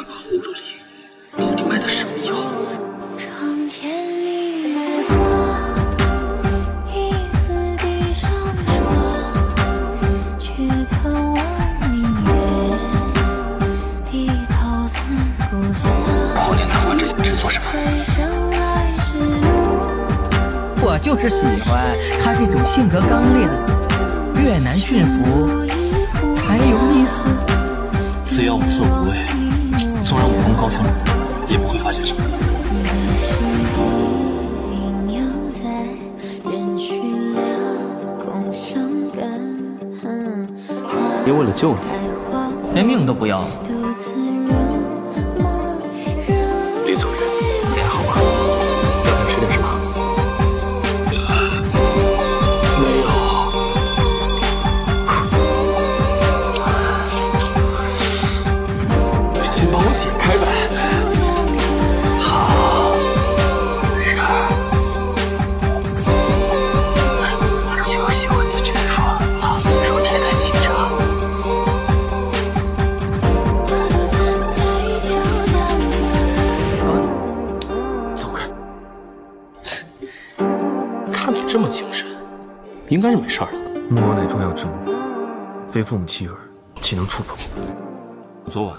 葫芦里到底卖的什么药？窗前明月光，疑似地上霜。举头望明月，低头思故乡。后年他管这些是做什么？我就是喜欢他这种性格刚烈的越南驯服，才有意思。只要无色无味，纵然武功高强，也不会发现什么。别为了救你，开花连命都不要了。独自入梦，入别走远，你还好吗？看你这么精神，应该是没事儿的。木偶乃重要之物，非父母妻儿，岂能触碰？昨晚